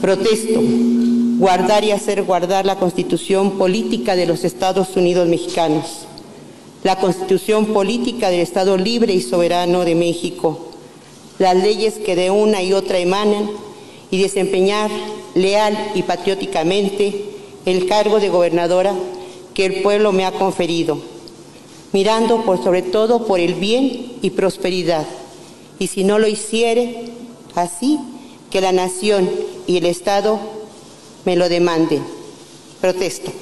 Protesto. Guardar y hacer guardar la Constitución política de los Estados Unidos mexicanos, la Constitución política del Estado libre y soberano de México, las leyes que de una y otra emanan y desempeñar leal y patrióticamente el cargo de gobernadora que el pueblo me ha conferido, mirando por sobre todo por el bien y prosperidad. Y si no lo hiciere, así que la nación y el Estado me lo demanden. Protesto.